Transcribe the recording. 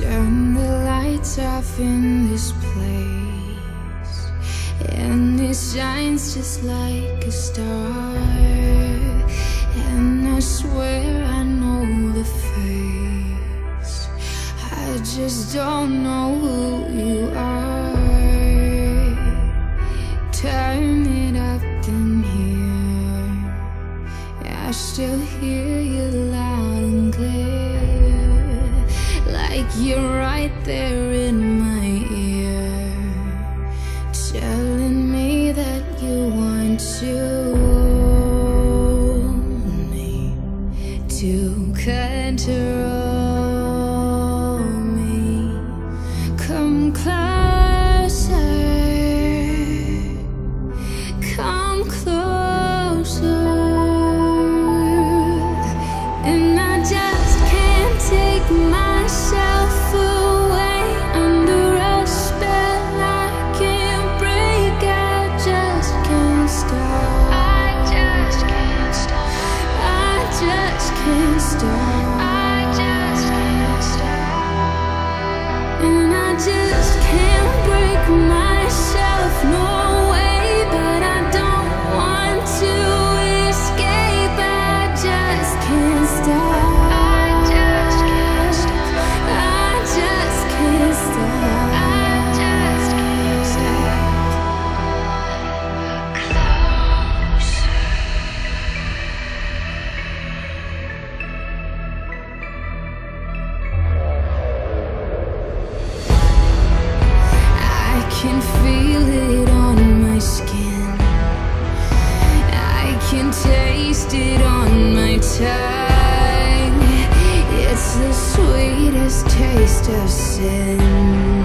Turn the lights off in this place. And it shines just like a star. And I swear I know the face. I just don't know who you are. Turn it up in here. I still hear you loud and clear you're right there in my ear Telling me that you want to just feel it on my skin. I can taste it on my tongue. It's the sweetest taste of sin.